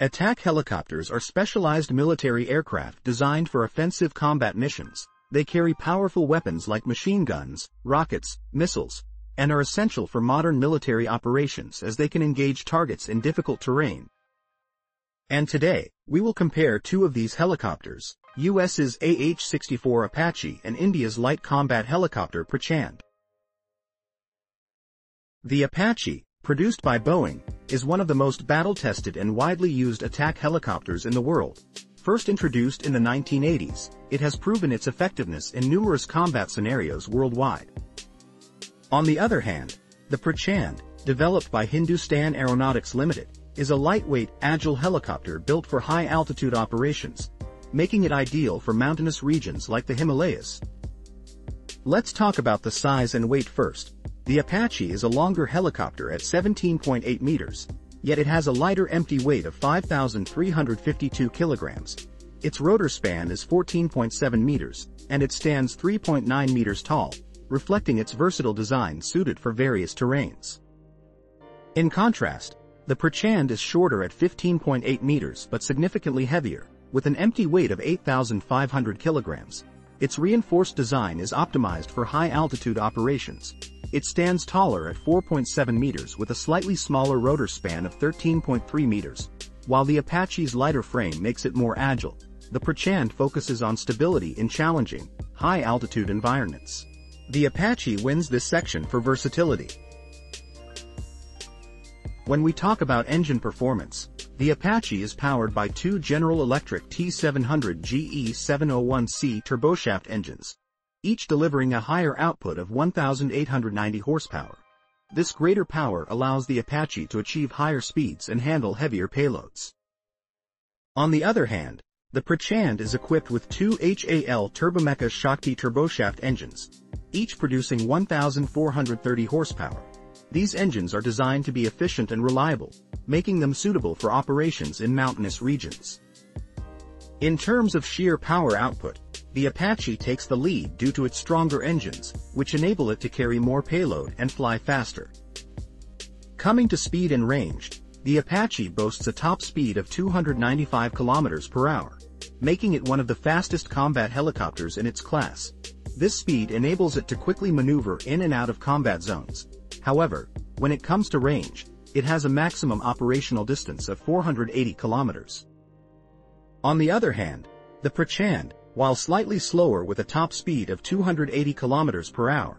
Attack helicopters are specialized military aircraft designed for offensive combat missions. They carry powerful weapons like machine guns, rockets, missiles, and are essential for modern military operations as they can engage targets in difficult terrain. And today, we will compare two of these helicopters, US's AH-64 Apache and India's light combat helicopter Prachand. The Apache, produced by Boeing, is one of the most battle-tested and widely used attack helicopters in the world. First introduced in the 1980s, it has proven its effectiveness in numerous combat scenarios worldwide. On the other hand, the Prachand, developed by Hindustan Aeronautics Limited, is a lightweight, agile helicopter built for high-altitude operations, making it ideal for mountainous regions like the Himalayas. Let's talk about the size and weight first. The Apache is a longer helicopter at 17.8 meters, yet it has a lighter empty weight of 5,352 kilograms. Its rotor span is 14.7 meters, and it stands 3.9 meters tall, reflecting its versatile design suited for various terrains. In contrast, the Prachand is shorter at 15.8 meters but significantly heavier, with an empty weight of 8,500 kilograms. Its reinforced design is optimized for high-altitude operations. It stands taller at 4.7 meters with a slightly smaller rotor span of 13.3 meters. While the Apache's lighter frame makes it more agile, the Prachand focuses on stability in challenging, high-altitude environments. The Apache wins this section for versatility. When we talk about engine performance, the Apache is powered by two General Electric T700 GE701C turboshaft engines, each delivering a higher output of 1,890 horsepower. This greater power allows the Apache to achieve higher speeds and handle heavier payloads. On the other hand, the Prachand is equipped with two HAL Turbomeca Shakti turboshaft engines, each producing 1,430 horsepower. These engines are designed to be efficient and reliable, making them suitable for operations in mountainous regions. In terms of sheer power output, the Apache takes the lead due to its stronger engines, which enable it to carry more payload and fly faster. Coming to speed and range, the Apache boasts a top speed of 295 km per hour, making it one of the fastest combat helicopters in its class. This speed enables it to quickly maneuver in and out of combat zones, However, when it comes to range, it has a maximum operational distance of 480 kilometers. On the other hand, the Prachand, while slightly slower with a top speed of 280 km per hour,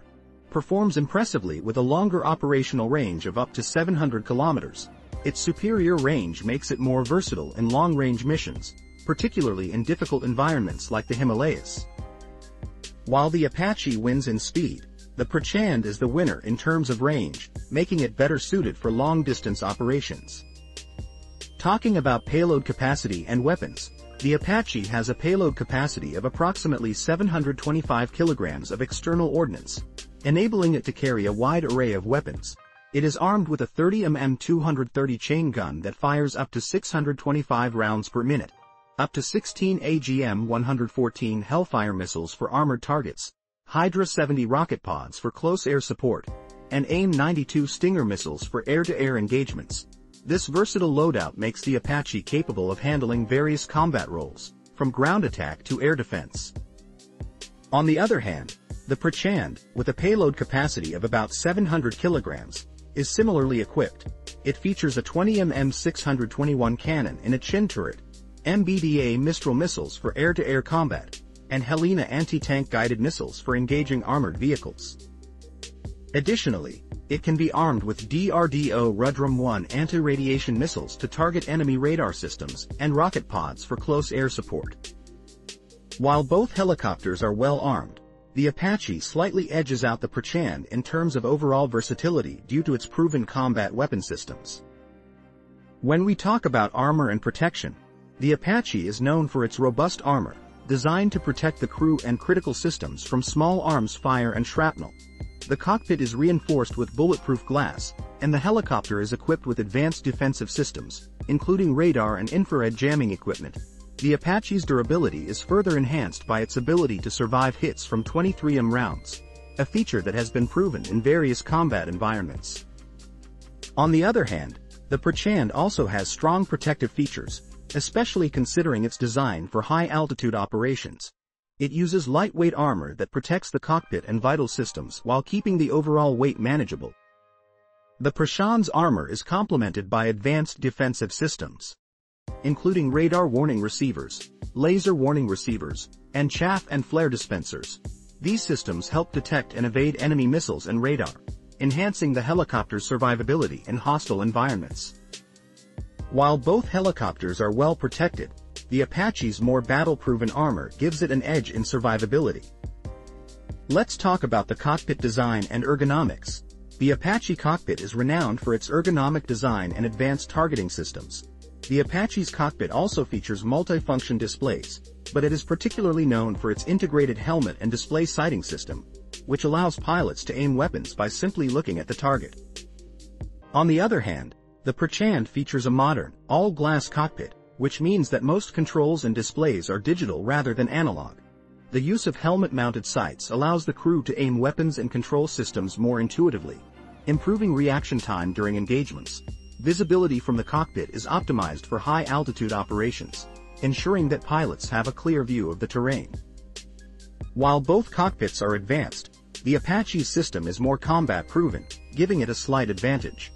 performs impressively with a longer operational range of up to 700 km. Its superior range makes it more versatile in long-range missions, particularly in difficult environments like the Himalayas. While the Apache wins in speed, the Prachand is the winner in terms of range, making it better suited for long-distance operations. Talking about payload capacity and weapons, the Apache has a payload capacity of approximately 725 kilograms of external ordnance, enabling it to carry a wide array of weapons. It is armed with a 30mm 230 chain gun that fires up to 625 rounds per minute, up to 16 AGM-114 Hellfire missiles for armored targets, Hydra 70 rocket pods for close air support, and AIM-92 Stinger missiles for air-to-air -air engagements. This versatile loadout makes the Apache capable of handling various combat roles, from ground attack to air defense. On the other hand, the Prachand, with a payload capacity of about 700 kilograms, is similarly equipped. It features a 20mm 621 cannon in a chin turret, MBDA Mistral missiles for air-to-air -air combat, and Helina anti-tank guided missiles for engaging armored vehicles. Additionally, it can be armed with DRDO Rudram-1 anti-radiation missiles to target enemy radar systems and rocket pods for close air support. While both helicopters are well armed, the Apache slightly edges out the Prachand in terms of overall versatility due to its proven combat weapon systems. When we talk about armor and protection, the Apache is known for its robust armor, designed to protect the crew and critical systems from small arms fire and shrapnel. The cockpit is reinforced with bulletproof glass, and the helicopter is equipped with advanced defensive systems, including radar and infrared jamming equipment. The Apache's durability is further enhanced by its ability to survive hits from 23M rounds, a feature that has been proven in various combat environments. On the other hand, The Prachand also has strong protective features, especially considering its design for high-altitude operations. It uses lightweight armor that protects the cockpit and vital systems while keeping the overall weight manageable. The Prachand's armor is complemented by advanced defensive systems, including radar warning receivers, laser warning receivers, and chaff and flare dispensers. These systems help detect and evade enemy missiles and radar, enhancing the helicopter's survivability in hostile environments. While both helicopters are well protected, the Apache's more battle-proven armor gives it an edge in survivability. Let's talk about the cockpit design and ergonomics. The Apache cockpit is renowned for its ergonomic design and advanced targeting systems. The Apache's cockpit also features multifunction displays, but it is particularly known for its integrated helmet and display sighting system, which allows pilots to aim weapons by simply looking at the target. On the other hand, the Prachand features a modern, all-glass cockpit, which means that most controls and displays are digital rather than analog. The use of helmet-mounted sights allows the crew to aim weapons and control systems more intuitively, improving reaction time during engagements. Visibility from the cockpit is optimized for high-altitude operations, ensuring that pilots have a clear view of the terrain. While both cockpits are advanced, the Apache's system is more combat-proven, giving it a slight advantage.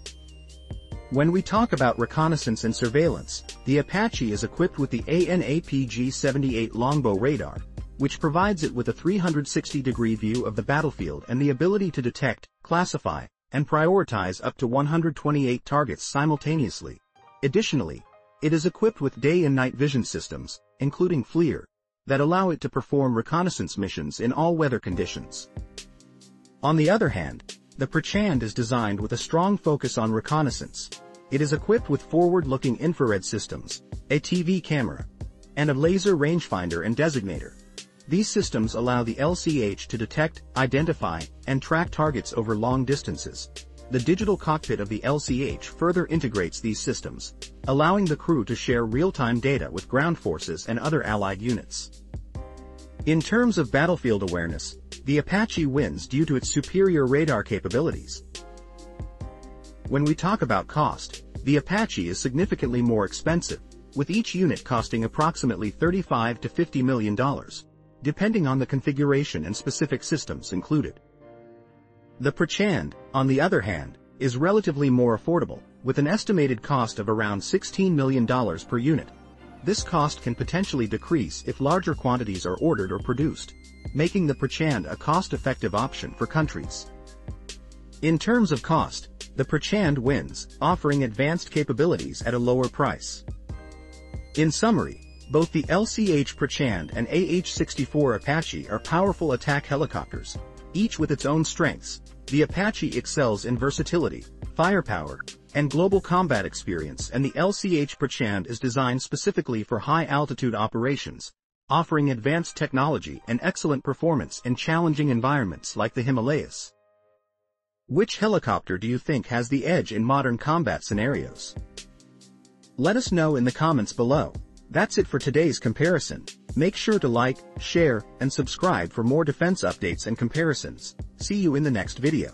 When we talk about reconnaissance and surveillance, the Apache is equipped with the AN/APG-78 longbow radar, which provides it with a 360-degree view of the battlefield and the ability to detect, classify, and prioritize up to 128 targets simultaneously. Additionally, it is equipped with day and night vision systems, including FLIR, that allow it to perform reconnaissance missions in all weather conditions. On the other hand, the Prachand is designed with a strong focus on reconnaissance. It is equipped with forward-looking infrared systems, a TV camera, and a laser rangefinder and designator. These systems allow the LCH to detect, identify, and track targets over long distances. The digital cockpit of the LCH further integrates these systems, allowing the crew to share real-time data with ground forces and other allied units. In terms of battlefield awareness, the Apache wins due to its superior radar capabilities. When we talk about cost, the Apache is significantly more expensive, with each unit costing approximately 35 to $50 million, depending on the configuration and specific systems included. The Prachand, on the other hand, is relatively more affordable, with an estimated cost of around $16 million per unit. This cost can potentially decrease if larger quantities are ordered or produced, making the Prachand a cost-effective option for countries. In terms of cost, the Prachand wins, offering advanced capabilities at a lower price. In summary, both the LCH Prachand and AH-64 Apache are powerful attack helicopters, each with its own strengths. The Apache excels in versatility, firepower, and global combat experience and the LCH Prachand is designed specifically for high-altitude operations, offering advanced technology and excellent performance in challenging environments like the Himalayas. Which helicopter do you think has the edge in modern combat scenarios? Let us know in the comments below. That's it for today's comparison. Make sure to like, share, and subscribe for more defense updates and comparisons. See you in the next video.